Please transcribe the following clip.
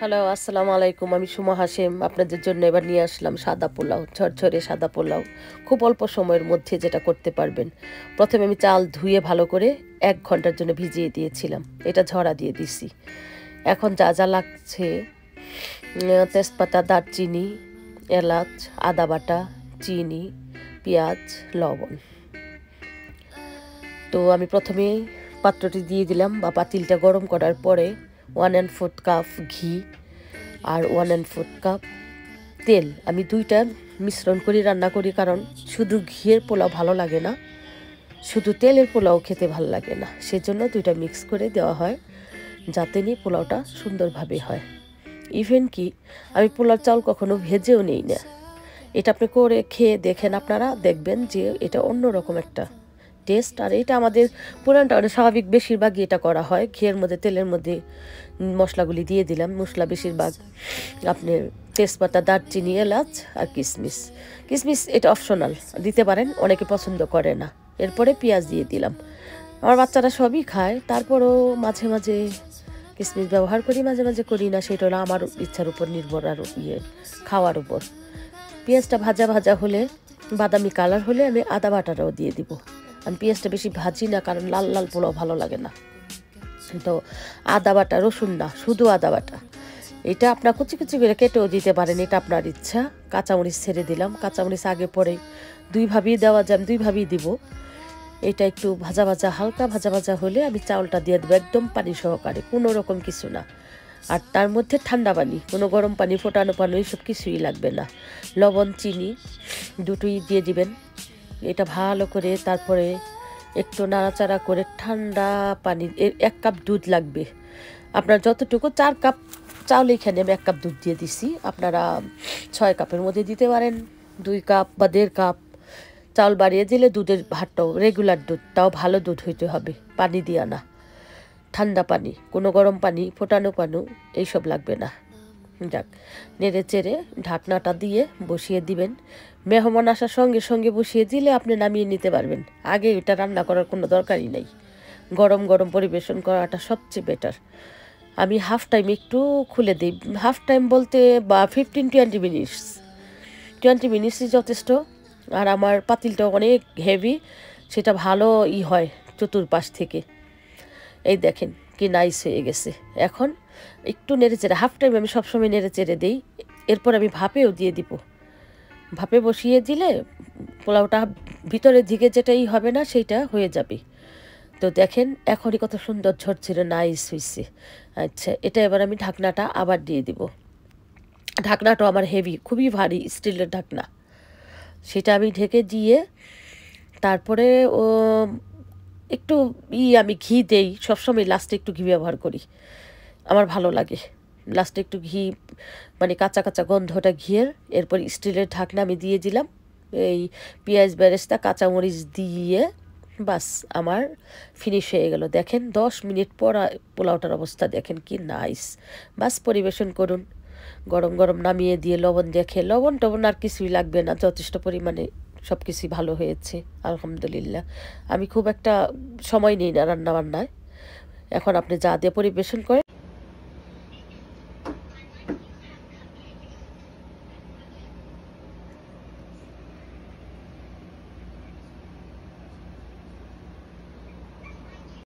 Hello আসসালামু আলাইকুম। আমি সুমা হাসেম আপনাদের জন্য এবার নিয়ে আসলাম সাদা পোলাও, ঝরঝরে সাদা পোলাও। খুব অল্প সময়ের মধ্যে যেটা করতে পারবেন। প্রথমে আমি চাল ধুয়ে ভালো করে এক ঘণ্টার জন্য ভিজিয়ে দিয়েছিলাম। এটা ঝরা দিয়ে দিছি। এখন যা যা লাগছে তেজপাতা, দারচিনি, এলাচ, আদা বাটা, চিনি, পেঁয়াজ, লবণ। তো আমি প্রথমে পাত্রটি দিয়ে দিলাম বা পাতিলটা গরম করার পরে ওয়ান অ্যান্ড ফোর্থ কাপ ঘি আর ওয়ান অ্যান্ড ফোর্থ কাপ তেল। আমি দুইটা মিশ্রণ করি, রান্না করি, কারণ শুধু ঘিয়ের পোলাও ভালো লাগে না, শুধু তেলের পোলাও খেতে ভালো লাগে না। সেজন্য দুইটা মিক্স করে দেওয়া হয়, যাতে নিয়ে পোলাওটা সুন্দরভাবে হয়। ইভেন কি, আমি পোলাও চাল কখনো ভেজেও নেই না। এটা আপনি করে খেয়ে দেখেন, আপনারা দেখবেন যে এটা অন্যরকম একটা টেস্ট আর এটা আমাদের পুরানটা মানে স্বাভাবিক, বেশিরভাগই এটা করা হয়। ঘিয়ের মধ্যে, তেলের মধ্যে মশলাগুলি দিয়ে দিলাম। মশলা বেশিরভাগ আপনি তেজপাতা, দারচিনি, এলাচ আর কিশমিশ কিশমিশ এটা অপশনাল দিতে পারেন, অনেকে পছন্দ করে না। এরপরে পেঁয়াজ দিয়ে দিলাম। আমার বাচ্চারা সবই খায়, তারপরও মাঝে মাঝে কিশমিশ ব্যবহার করি, মাঝে মাঝে করি না, সেটা হলো আমার ইচ্ছার উপর নির্ভর আর ইয়ে খাওয়ার উপর। পেঁয়াজটা ভাজা ভাজা হলে, বাদামি কালার হলে আমি আদা বাটাটাও দিয়ে দিব। আমি পেঁয়াজটা বেশি ভাজি না, কারণ লাল লাল পোলাও ভালো লাগে না। তো আদা বাটা, রসুন না, শুধু আদা বাটা। এটা আপনার কুচি কুচি করে কেটেও দিতে পারেন, এটা আপনার ইচ্ছা। কাঁচামরিচ ছেড়ে দিলাম, কাঁচামরিচ আগে পরে দুইভাবেই দেওয়া যায় আমি দুইভাবেই দিব। এটা একটু ভাজা ভাজা, হালকা ভাজা ভাজা হলে আমি চাউলটা দিয়ে দেবো একদম পানি সহকারে, কোনো রকম কিছু না। আর তার মধ্যে ঠান্ডা পানি, কোনো গরম পানি, ফোটানো পানি এইসব কিছুই লাগবে না। লবণ, চিনি, দুটোই দিয়ে দিবেন। এটা ভালো করে তারপরে একটু নাড়াচাড়া করে ঠান্ডা পানি এক কাপ দুধ লাগবে। আপনার যতটুকু, চার কাপ চাউল এখানে আমি এক কাপ দুধ দিয়ে দিছি। আপনারা ছয় কাপের মধ্যে দিতে পারেন। দুই কাপ বা দেড় কাপ চাউল বাড়িয়ে দিলে দুধের ভাতটাও রেগুলার দুধটাও ভালো দুধ হইতে হবে। পানি দিয়া না। ঠান্ডা পানি, কোনো গরম পানি, ফোটানো পানি, এইসব লাগবে না। যাক, নেড়ে চেড়ে ঢাকনাটা দিয়ে বসিয়ে দিবেন। মেহমান আসার সঙ্গে সঙ্গে বসিয়ে দিলে আপনি নামিয়ে নিতে পারবেন। আগে এটা রান্না করার কোনো দরকারই নেই। গরম গরম পরিবেশন করাটা সবচেয়ে বেটার আমি হাফ টাইম একটু খুলে দিই। হাফ টাইম বলতে বা ফিফটিন টোয়েন্টি মিনিটস টোয়েন্টি মিনিটসই যথেষ্ট। আর আমার পাতিলটা অনেক হেভি সেটা ভালো ই হয় চতুর্পাশ থেকে। এই দেখেন। কি নাইস হয়ে গেছে। এখন একটু নেড়ে চেড়ে হাফ টাইম আমি সবসময় নেড়ে চেড়ে দিই। এরপর আমি ভাপেও দিয়ে দিব। ভাপে বসিয়ে দিলে পোলাওটা ভিতরের দিকে যেটাই হবে না সেইটা হয়ে যাবে। তো দেখেন এখনই কত সুন্দর ঝরছিল নাইস হয়েছে আচ্ছা এটা এবার আমি ঢাকনাটা আবার দিয়ে দিব। ঢাকনাটা আমার হেভি খুবই ভারী স্টিলের ঢাকনা। সেটা আমি ঢেকে দিয়ে তারপরে ও একটু ই আমি ঘি দেই, সবসময় লাস্টে একটু ঘি ব্যবহার করি। আমার ভালো লাগে। লাস্টে একটু ঘি মানে কাঁচা কাঁচা গন্ধটা ঘিয়ের, এরপর স্টিলের ঢাকনা আমি দিয়ে দিলাম। এই পেঁয়াজ বেরেস্তা, কাঁচামরিচ দিয়ে বাস আমার ফিনিশ হয়ে গেল। দেখেন, দশ মিনিট পর পোলাওটার অবস্থা দেখেন কি নাইস বাস পরিবেশন করুন। গরম গরম নামিয়ে দিয়ে লবণ দেখে, লবণ টবণ আর কিছুই লাগবে না, যথেষ্ট পরিমাণে সব কিছুই ভালো হয়েছে, আলহামদুলিল্লাহ। আমি খুব একটা সময় নিই না রান্নাবান্নায়। এখন আপনি যা দিয়ে পরিবেশন করেন